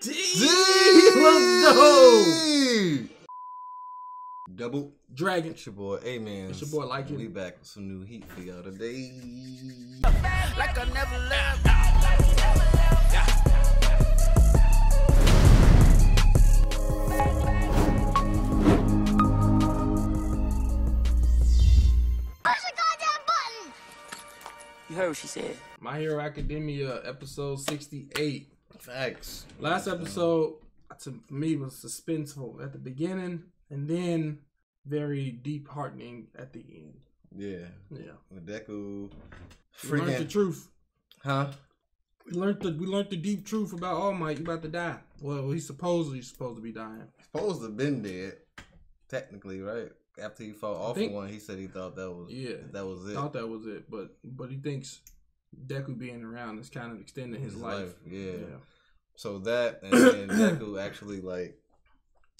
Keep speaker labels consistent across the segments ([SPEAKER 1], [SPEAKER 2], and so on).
[SPEAKER 1] D.
[SPEAKER 2] D.
[SPEAKER 1] Let's go.
[SPEAKER 2] Double.
[SPEAKER 1] Dragon.
[SPEAKER 2] It's your boy, Amenz.
[SPEAKER 1] It's your boy, Like It.
[SPEAKER 2] We back with some new heat for y'all today.
[SPEAKER 3] like I never left. You heard what she said.
[SPEAKER 1] My Hero Academia episode 68.
[SPEAKER 2] Facts.
[SPEAKER 1] Last episode to for me was suspenseful at the beginning and then very deep heartening at the end.
[SPEAKER 2] Yeah.
[SPEAKER 1] Yeah.
[SPEAKER 2] With Deku.
[SPEAKER 1] We learned the
[SPEAKER 2] Freaking.
[SPEAKER 1] truth.
[SPEAKER 2] Huh?
[SPEAKER 1] We learned the we learned the deep truth about All Might. About to die. Well, he's supposedly supposed to be dying.
[SPEAKER 2] Supposed to have been dead. Technically, right? After he fought off
[SPEAKER 1] think-
[SPEAKER 2] one, he said he thought that was
[SPEAKER 1] Yeah.
[SPEAKER 2] that was it.
[SPEAKER 1] Thought that was it, but but he thinks Deku being around is kind of extending his,
[SPEAKER 2] His
[SPEAKER 1] life.
[SPEAKER 2] life, yeah.
[SPEAKER 1] yeah.
[SPEAKER 2] So that and then Deku actually like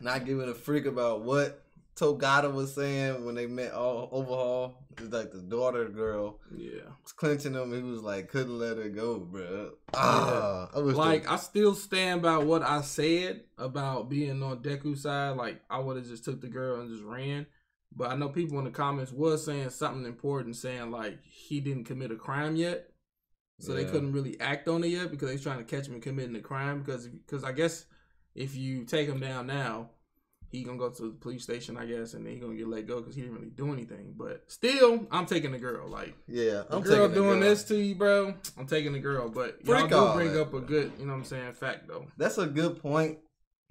[SPEAKER 2] not giving a freak about what Togata was saying when they met all overhaul. It's like the daughter girl
[SPEAKER 1] Yeah.
[SPEAKER 2] was clenching him. He was like couldn't let her go, bro. Ah, I wish
[SPEAKER 1] Like
[SPEAKER 2] they-
[SPEAKER 1] I still stand by what I said about being on Deku's side. Like I would have just took the girl and just ran. But I know people in the comments was saying something important, saying like he didn't commit a crime yet, so they couldn't really act on it yet because they was trying to catch him committing a crime. Because because I guess if you take him down now, he gonna go to the police station, I guess, and then he gonna get let go because he didn't really do anything. But still, I'm taking the girl. Like
[SPEAKER 2] yeah,
[SPEAKER 1] the
[SPEAKER 2] I'm
[SPEAKER 1] girl
[SPEAKER 2] taking the
[SPEAKER 1] doing
[SPEAKER 2] girl.
[SPEAKER 1] this to you, bro. I'm taking the girl, but y'all do bring up a good, you know what I'm saying, fact though.
[SPEAKER 2] That's a good point,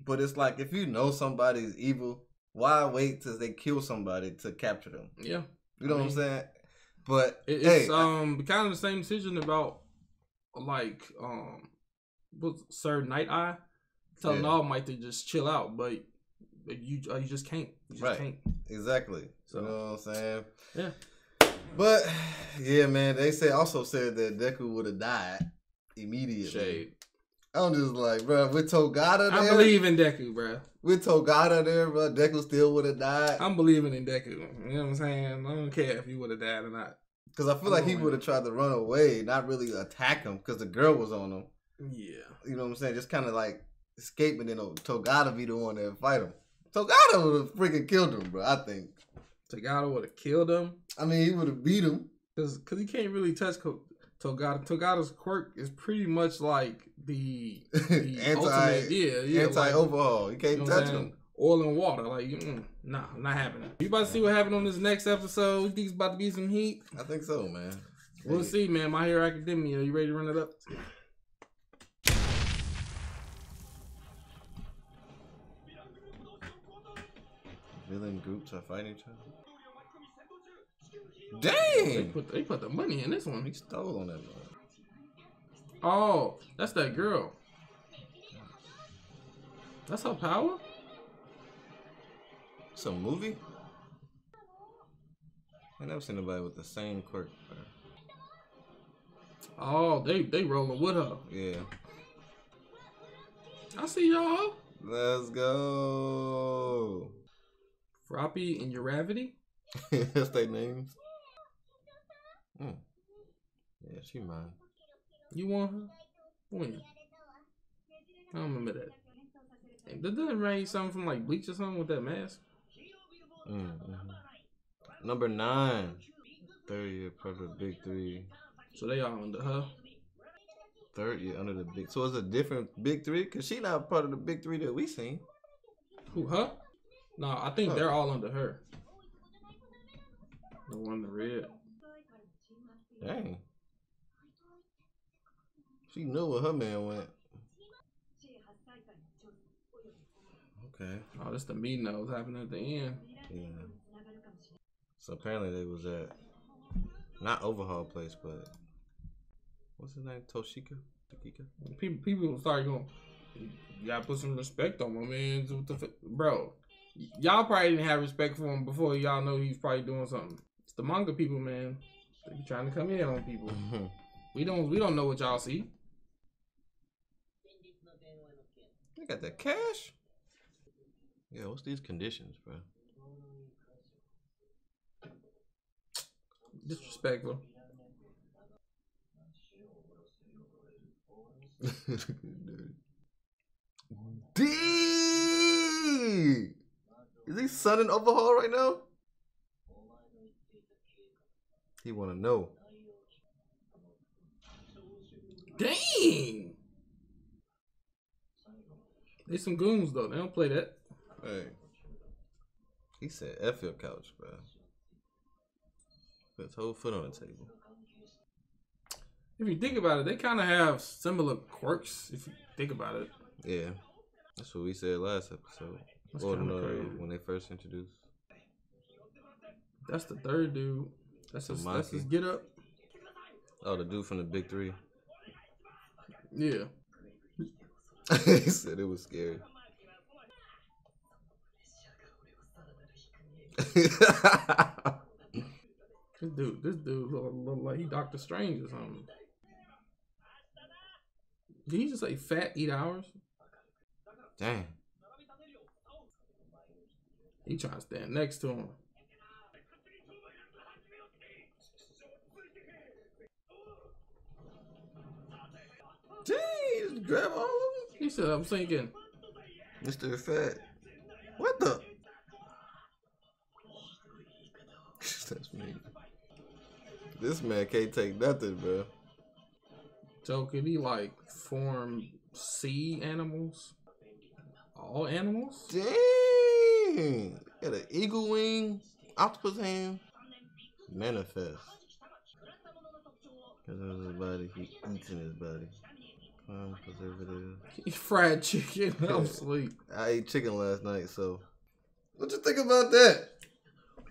[SPEAKER 2] but it's like if you know somebody's evil, why wait till they kill somebody to capture them?
[SPEAKER 1] Yeah,
[SPEAKER 2] You know
[SPEAKER 1] I
[SPEAKER 2] what I'm saying? But
[SPEAKER 1] it,
[SPEAKER 2] hey,
[SPEAKER 1] it's um kind of the same decision about like um Sir Night Eye telling
[SPEAKER 2] Yeah.
[SPEAKER 1] All Might to just chill out, but but you uh, you just can't, you just
[SPEAKER 2] Right.
[SPEAKER 1] can't.
[SPEAKER 2] Exactly.
[SPEAKER 1] So-
[SPEAKER 2] you know what I'm saying?
[SPEAKER 1] Yeah.
[SPEAKER 2] But yeah, man, they say also said that Deku would have died immediately.
[SPEAKER 1] Shade.
[SPEAKER 2] I'm just like, bro, with Togata there,
[SPEAKER 1] I believe in Deku, bro.
[SPEAKER 2] with Togata there, bro, Deku still would have died.
[SPEAKER 1] I'm believing in Deku. You know what I'm saying? I don't care if you would have died or not.
[SPEAKER 2] Because I feel like he would have tried to run away, not really attack him, because the girl was on him.
[SPEAKER 1] Yeah.
[SPEAKER 2] You know what I'm saying? Just kind of like escaping, and then Togata be the one that fight him. Togata would have freaking killed him, bro. I think.
[SPEAKER 1] Togata would have killed him.
[SPEAKER 2] I mean, he would have beat him.
[SPEAKER 1] Cause, cause he can't really touch Ko- Togata. Togata's quirk is pretty much like the, the
[SPEAKER 2] Anti-
[SPEAKER 1] ultimate, yeah, yeah,
[SPEAKER 2] Anti
[SPEAKER 1] like,
[SPEAKER 2] overhaul. You can't
[SPEAKER 1] you know
[SPEAKER 2] touch him.
[SPEAKER 1] Oil and water, like, mm, nah, not happening. You about to see what happened on this next episode? You think it's about to be some heat?
[SPEAKER 2] I think so, man.
[SPEAKER 1] We'll
[SPEAKER 2] Hey,
[SPEAKER 1] see, man. My Hero Academia. You ready to run it up?
[SPEAKER 2] Villain groups are fighting each other.
[SPEAKER 1] They
[SPEAKER 2] Dang!
[SPEAKER 1] put they put the money in this one.
[SPEAKER 2] He stole on that one.
[SPEAKER 1] Oh, that's that girl. That's her power.
[SPEAKER 2] It's a movie? I never seen nobody with the same quirk.
[SPEAKER 1] Oh, they they rolling with her.
[SPEAKER 2] Yeah.
[SPEAKER 1] I see y'all.
[SPEAKER 2] Let's go.
[SPEAKER 1] Froppy and Uravity.
[SPEAKER 2] That's their names. Mm. Yeah, she mine.
[SPEAKER 1] You want her? When? I don't remember that. That remind you something from like Bleach or something with that mask?
[SPEAKER 2] Mm, mhm. Number nine. Third year part of the big three.
[SPEAKER 1] So they all under her.
[SPEAKER 2] Third year under the big. So it's a different big three? Because she not part of the big three that we seen.
[SPEAKER 1] Who her? No, I think they're all under her. The one in the red.
[SPEAKER 2] Dang. She knew where her man went. Okay.
[SPEAKER 1] Oh, that's the meeting that was happening at the end.
[SPEAKER 2] Yeah. So apparently they was at not overhaul place, but what's his name? Toshika? Tokika?
[SPEAKER 1] People people started going. You gotta put some respect on my man. What the f-? bro? Y'all probably didn't have respect for him before y'all know he's probably doing something. It's the manga people, man. They be trying to come in on people. Mm-hmm. We don't we don't know what y'all see.
[SPEAKER 2] They got that cash? Yeah, what's these conditions, bro?
[SPEAKER 1] Disrespectful.
[SPEAKER 2] D. Is he sunning overhaul right now? He want to know.
[SPEAKER 1] Dang. They some goons though. They don't play that.
[SPEAKER 2] Hey. He said F your couch, bro. Whole foot on the table.
[SPEAKER 1] If you think about it, they kind of have similar quirks. If you think about it,
[SPEAKER 2] Yeah. That's what we said last episode.
[SPEAKER 1] That's
[SPEAKER 2] no, uh,
[SPEAKER 1] crazy.
[SPEAKER 2] when they first introduced.
[SPEAKER 1] that's the third dude. That's his, that's his get up.
[SPEAKER 2] Oh, the dude from the Big Three.
[SPEAKER 1] Yeah.
[SPEAKER 2] he said it was scary.
[SPEAKER 1] This dude, this dude look, look like he Doctor Strange or something. Did he just say fat eat hours?
[SPEAKER 2] Dang.
[SPEAKER 1] He trying to stand next to him.
[SPEAKER 2] Jeez, grab all of them.
[SPEAKER 1] He said, "I'm sinking.
[SPEAKER 2] Mr. Fat. What the? That's me. This man can't take nothing, bro.
[SPEAKER 1] So could he like form sea animals? All animals?
[SPEAKER 2] Dang. Got an eagle wing, octopus hand. Manifest. Because of his body, he eats in his body. Crime preservative.
[SPEAKER 1] He fried chicken. I'm asleep.
[SPEAKER 2] I ate chicken last night, so. What you think about that?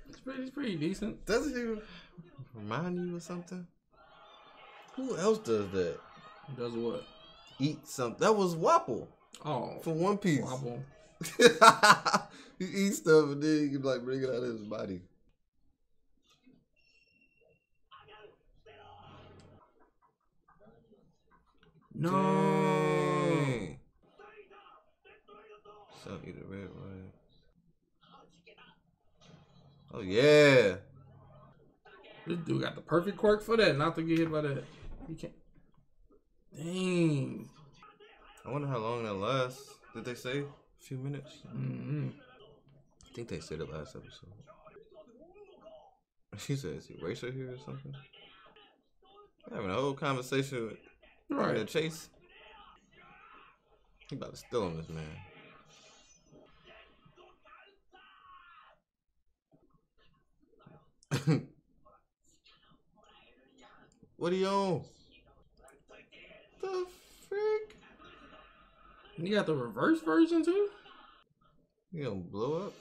[SPEAKER 1] It's pretty, it's pretty decent.
[SPEAKER 2] Doesn't he remind you of something? Who else does that?
[SPEAKER 1] Does what?
[SPEAKER 2] Eat something. That was Wapol
[SPEAKER 1] Oh,
[SPEAKER 2] For One Piece.
[SPEAKER 1] wobble.
[SPEAKER 2] he eats stuff and then he can like bring it out of his body.
[SPEAKER 1] No.
[SPEAKER 2] Dang. So eat a red wine. Oh yeah.
[SPEAKER 1] This dude got the perfect quirk for that. Not to get hit by that. He can't. Dang.
[SPEAKER 2] I wonder how long that lasts. Did they say? A few minutes?
[SPEAKER 1] hmm
[SPEAKER 2] I think they said it last episode. She said, "Is Eraser here or something?" We're having a whole conversation with
[SPEAKER 1] Right.
[SPEAKER 2] chase. He about to steal on this man. what are you on? The frick?
[SPEAKER 1] And you got the reverse version too.
[SPEAKER 2] You gonna blow up?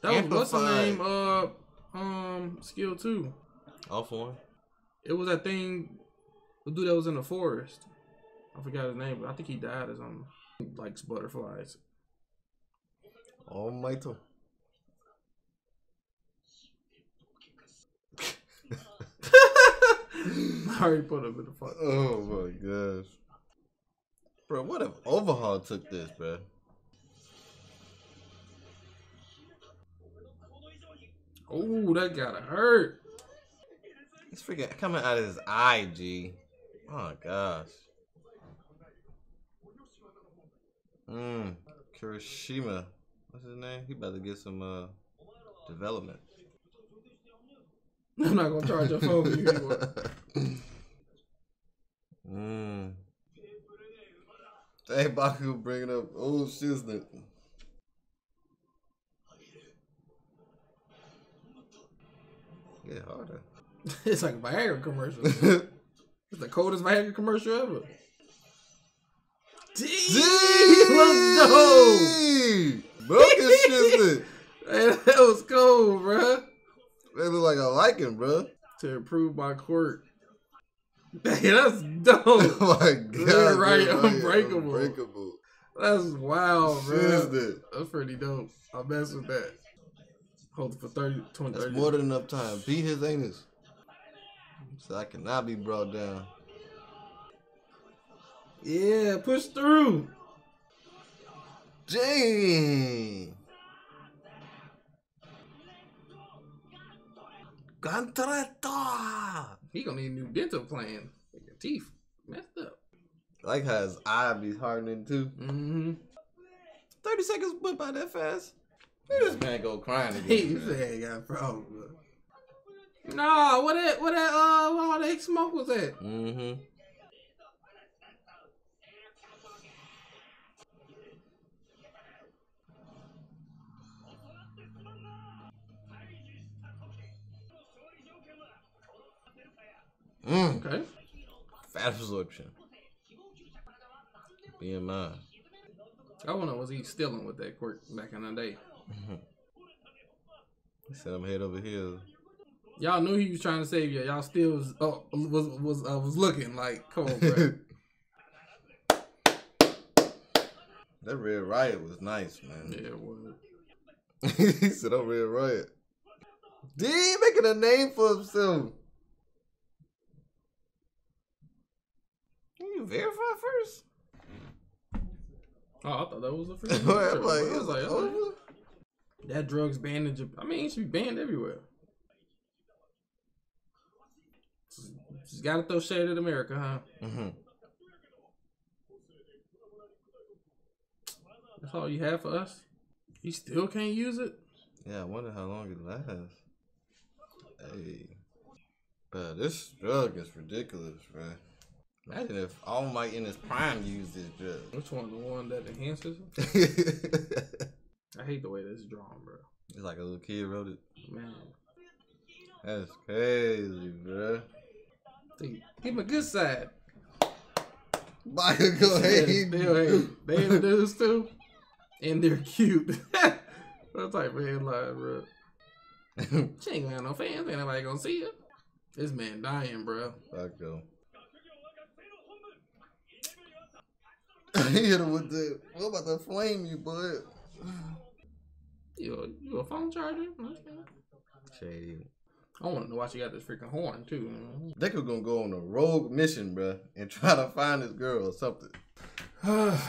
[SPEAKER 1] That was what's the name? Uh, um, skill two.
[SPEAKER 2] Off one?
[SPEAKER 1] It was that thing. The dude that was in the forest. I forgot his name, but I think he died or something. He likes butterflies.
[SPEAKER 2] All might.
[SPEAKER 1] I already put him in the fuck.
[SPEAKER 2] Oh my gosh. Bro, what if Overhaul took this, bro?
[SPEAKER 1] Oh, that gotta hurt.
[SPEAKER 2] He's freaking coming out of his eye, G. Oh my gosh. Mmm. Kirishima. What's his name? He about to get some uh development.
[SPEAKER 1] I'm not gonna charge your phone for you anymore.
[SPEAKER 2] Mmm. Hey, Baku bringing up oh, old shiznit. Get harder.
[SPEAKER 1] it's like a Viagra commercial. It's the coldest Viagra commercial ever.
[SPEAKER 2] Gee,
[SPEAKER 1] let's go.
[SPEAKER 2] Broken shiznit.
[SPEAKER 1] Hey, that was cold, bruh.
[SPEAKER 2] They look like I like him, bro.
[SPEAKER 1] To improve my quirk. Hey, that's dope.
[SPEAKER 2] Oh my god.
[SPEAKER 1] right,
[SPEAKER 2] bro,
[SPEAKER 1] unbreakable.
[SPEAKER 2] Unbreakable.
[SPEAKER 1] That's wild, bro. That's pretty dope. I mess with that. Hold it for 30, 20,
[SPEAKER 2] That's
[SPEAKER 1] 30.
[SPEAKER 2] more than enough time. Beat his anus. So I cannot be brought down.
[SPEAKER 1] Yeah, push through.
[SPEAKER 2] Jane.
[SPEAKER 1] He gonna need a new dental plan. Your teeth messed up.
[SPEAKER 2] Like how his eye be hardening too.
[SPEAKER 1] Mm-hmm.
[SPEAKER 2] 30 seconds went by that fast. This man go crying
[SPEAKER 1] He
[SPEAKER 2] again. man.
[SPEAKER 1] said he got problems. Nah, what that what that uh what all that smoke was at?
[SPEAKER 2] Mm-hmm. Mm,
[SPEAKER 1] Okay.
[SPEAKER 2] fat absorption. BMI.
[SPEAKER 1] I wonder was he stealing with that quirk back in the day.
[SPEAKER 2] He said I'm head over heels.
[SPEAKER 1] Y'all knew he was trying to save you. Y'all still was uh, was was uh, was looking like come on, bro.
[SPEAKER 2] that Red Riot was nice, man.
[SPEAKER 1] yeah, it was.
[SPEAKER 2] he said I'm Red Riot. D making a name for himself. You verify first?
[SPEAKER 1] Oh, I thought that was a
[SPEAKER 2] I'm
[SPEAKER 1] free.
[SPEAKER 2] like,
[SPEAKER 1] I was like,
[SPEAKER 2] over.
[SPEAKER 1] that drugs banned in Japan. I mean, it should be banned everywhere. Just gotta throw shade at America, huh?
[SPEAKER 2] Mm-hmm.
[SPEAKER 1] That's all you have for us. You still can't use it.
[SPEAKER 2] Yeah, I wonder how long it lasts. Hey. Bro, this drug is ridiculous, bro. Imagine if All Might in his prime used this drug.
[SPEAKER 1] Which one? The one that enhances?
[SPEAKER 2] it's
[SPEAKER 1] I hate the way this is drawn, bro.
[SPEAKER 2] It's like a little kid wrote it.
[SPEAKER 1] Man,
[SPEAKER 2] That's crazy, bro.
[SPEAKER 1] Give him a good side.
[SPEAKER 2] Michael, go ahead.
[SPEAKER 1] Yeah, still hate. They too, and they're cute. what type of headline, bro? She ain't gonna have no fans. Ain't nobody gonna see her. This man dying, bro.
[SPEAKER 2] Fuck go. hit him with the. What about to flame you, bud?
[SPEAKER 1] You a, you a phone charger? Okay.
[SPEAKER 2] Shady.
[SPEAKER 1] I want to know why she got this freaking horn too. man.
[SPEAKER 2] Deku gonna go on a rogue mission, bruh, and try to find this girl or something.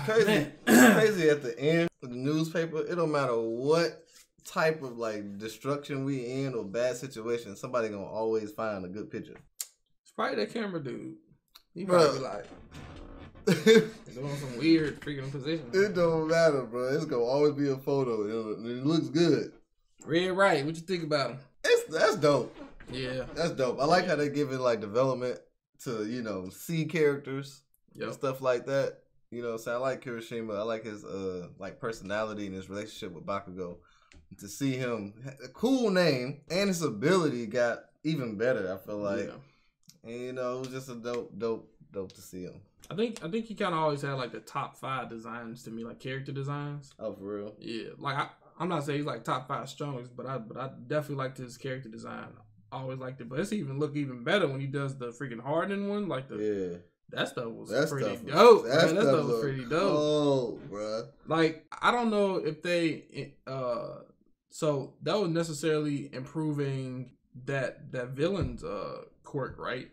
[SPEAKER 2] Crazy,
[SPEAKER 1] Man.
[SPEAKER 2] crazy. At the end of the newspaper, it don't matter what type of like destruction we in or bad situation, somebody gonna always find a good picture.
[SPEAKER 1] It's probably that camera dude. He
[SPEAKER 2] Bruh.
[SPEAKER 1] probably like doing some weird freaking position.
[SPEAKER 2] It don't matter, bro. It's gonna always be a photo. It looks good.
[SPEAKER 1] Red Riot. What you think about him?
[SPEAKER 2] It's that's dope.
[SPEAKER 1] Yeah.
[SPEAKER 2] That's dope. I like how they give it like development to you know see characters and stuff like that. You know, so I like Kirishima. I like his uh like personality and his relationship with Bakugo. To see him, a cool name and his ability got even better. I feel like,
[SPEAKER 1] Yeah.
[SPEAKER 2] and you know, it was just a dope, dope, dope to see him.
[SPEAKER 1] I think I think he kind of always had like the top five designs to me, like character designs.
[SPEAKER 2] Oh, for real.
[SPEAKER 1] Yeah, like I, I'm not saying he's like top five strongest, but I but I definitely liked his character design. I always liked it, but it's even look even better when he does the freaking hardening one. Like the
[SPEAKER 2] Yeah,
[SPEAKER 1] that stuff was
[SPEAKER 2] that
[SPEAKER 1] pretty
[SPEAKER 2] stuff. was-
[SPEAKER 1] dope. man. That, stuff was pretty dope.
[SPEAKER 2] Oh, bro.
[SPEAKER 1] Like I don't know if they uh so that was necessarily improving that that villain's uh quirk, right?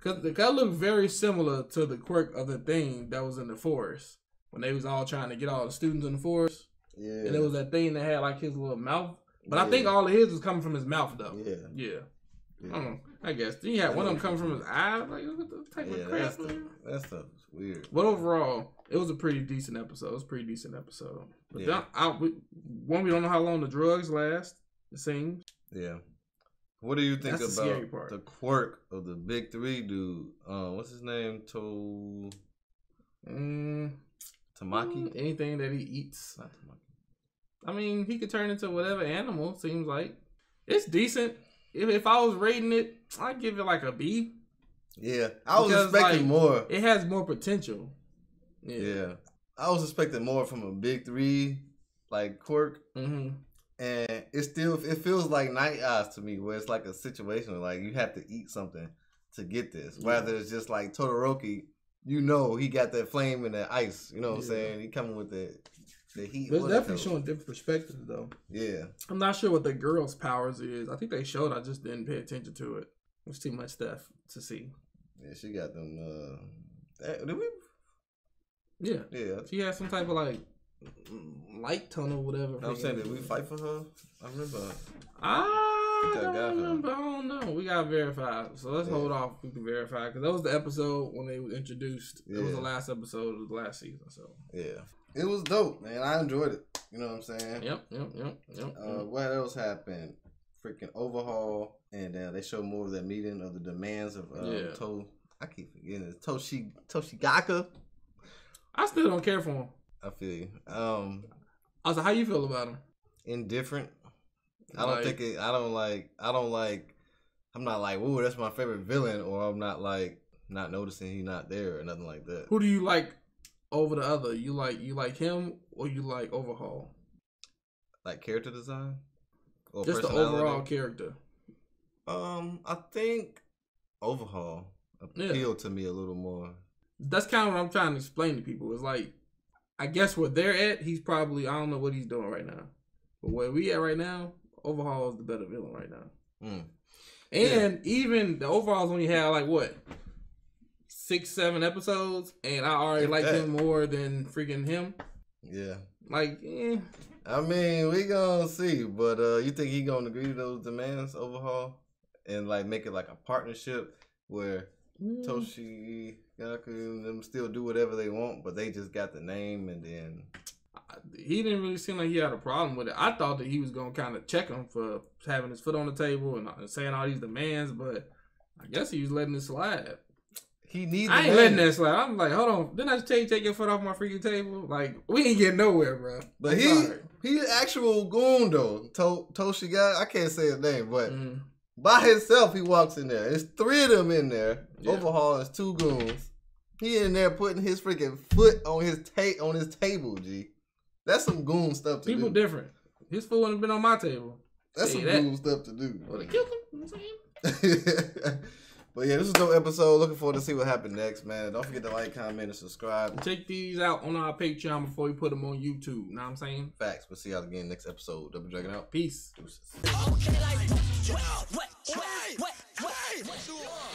[SPEAKER 1] Cause the that looked very similar to the quirk of the thing that was in the forest when they was all trying to get all the students in the forest,
[SPEAKER 2] Yeah,
[SPEAKER 1] and it was that thing that had like his little mouth. But I think all of his was coming from his mouth though.
[SPEAKER 2] Yeah,
[SPEAKER 1] Yeah.
[SPEAKER 2] yeah.
[SPEAKER 1] I don't know. I guess. Then you had one of them coming from his eye. Like, what the type
[SPEAKER 2] Yeah,
[SPEAKER 1] of crap? man?
[SPEAKER 2] that stuff is weird.
[SPEAKER 1] But overall, it was a pretty decent episode. It was a pretty decent episode. But
[SPEAKER 2] Yeah.
[SPEAKER 1] then, I, we, one, we don't know how long the drugs last. It seems.
[SPEAKER 2] Yeah. What do you think
[SPEAKER 1] That's
[SPEAKER 2] about
[SPEAKER 1] part.
[SPEAKER 2] the quirk of the big three dude? Uh, what's his name? To
[SPEAKER 1] Mm,
[SPEAKER 2] Tamaki?
[SPEAKER 1] anything that he eats.
[SPEAKER 2] Not Tamaki.
[SPEAKER 1] I mean, he could turn into whatever animal. Seems like it's decent. If, if I was rating it, I'd give it like a B.
[SPEAKER 2] Yeah, I was
[SPEAKER 1] Because,
[SPEAKER 2] expecting
[SPEAKER 1] like,
[SPEAKER 2] more.
[SPEAKER 1] It has more potential.
[SPEAKER 2] Yeah. I was expecting more from a big three, like quirk,
[SPEAKER 1] hmm
[SPEAKER 2] and it still it feels like night eyes to me, where it's like a situation where, like you have to eat something to get this. Whether it's just like Todoroki, you know he got that flame and that ice. You know what I'm saying? He coming with the the heat.
[SPEAKER 1] But it's definitely showing different perspectives, though.
[SPEAKER 2] Yeah.
[SPEAKER 1] I'm not sure what the girl's powers is. I think they showed. I just didn't pay attention to it. There's too much stuff to see.
[SPEAKER 2] Yeah, she got them. Uh, that- did we?
[SPEAKER 1] Yeah,
[SPEAKER 2] Yeah,
[SPEAKER 1] she has some type of like light tunnel, whatever.
[SPEAKER 2] I'm saying, did we fight for her? I remember.
[SPEAKER 1] Ah, I don't remember. I don't know. We got verified, so let's
[SPEAKER 2] Yeah.
[SPEAKER 1] hold off. We can verify because that was the episode when they was introduced. It was the last episode of the last season. So
[SPEAKER 2] Yeah, it was dope, man. I enjoyed it. You know what I'm saying?
[SPEAKER 1] yep, yep, yep, yep.
[SPEAKER 2] Uh, what else happened? Freaking overhaul, and uh, they show more of that meeting of the demands of uh,
[SPEAKER 1] Yeah.
[SPEAKER 2] To. I keep forgetting it. Toshi Toshigaka.
[SPEAKER 1] I still don't care for him.
[SPEAKER 2] I feel you. Um,
[SPEAKER 1] I was like, how you feel about him?
[SPEAKER 2] indifferent. I don't
[SPEAKER 1] Like-
[SPEAKER 2] think it. I don't like. I don't like. I'm not like, ooh, that's my favorite villain, or I'm not like not noticing he's not there or nothing like that.
[SPEAKER 1] Who do you like over the other? You like you like him or you like Overhaul?
[SPEAKER 2] Like character design or
[SPEAKER 1] Just the overall character.
[SPEAKER 2] Um, I think overhaul
[SPEAKER 1] Yeah.
[SPEAKER 2] to me a little more.
[SPEAKER 1] That's kind of what I'm trying to explain to people. It's like, I guess where they're at, he's probably I don't know what he's doing right now, but where we at right now, Overhaul is the better villain right now.
[SPEAKER 2] Mm.
[SPEAKER 1] And even the Overhaul's only had like what six, seven episodes, and I already like him more than freaking him.
[SPEAKER 2] Yeah.
[SPEAKER 1] Like, eh,
[SPEAKER 2] I mean, we gonna see, but uh, you think he gonna agree to those demands, overhaul, and like make it like a partnership where
[SPEAKER 1] mm,
[SPEAKER 2] Toshi and them still do whatever they want, but they just got the name, and then
[SPEAKER 1] he didn't really seem like he had a problem with it. I thought that he was gonna kind of check him for having his foot on the table and saying all these demands, but I guess he was letting it slide.
[SPEAKER 2] he needs.
[SPEAKER 1] I ain't letting that slide. I'm like, hold on, didn't I just tell you take your foot off my freaking table? Like, we ain't getting nowhere, bro.
[SPEAKER 2] But
[SPEAKER 1] I'm
[SPEAKER 2] he
[SPEAKER 1] sorry.
[SPEAKER 2] he actual goon though. To, Toshi guy, I can't say his name, but
[SPEAKER 1] Mm.
[SPEAKER 2] By himself he walks in there. There's three of them in there.
[SPEAKER 1] Yeah.
[SPEAKER 2] Overhaul is two goons. He in there putting his freaking foot on his ta- on his table. G, that's some goon stuff to
[SPEAKER 1] People
[SPEAKER 2] do.
[SPEAKER 1] People different. His foot wouldn't have been on my table.
[SPEAKER 2] That's
[SPEAKER 1] Say
[SPEAKER 2] some
[SPEAKER 1] that.
[SPEAKER 2] goon stuff to do.
[SPEAKER 1] Would have killed him. You know what I'm
[SPEAKER 2] but yeah, this is no episode. Looking forward to see what happened next, man. Don't forget to like, comment, and subscribe.
[SPEAKER 1] Check these out on our Patreon before we put them on YouTube. Know what I'm saying?
[SPEAKER 2] Facts. We'll see y'all again next episode. Double Dragon out.
[SPEAKER 1] Peace.
[SPEAKER 2] Deuces.
[SPEAKER 3] Okay, like Wait, wait, wait.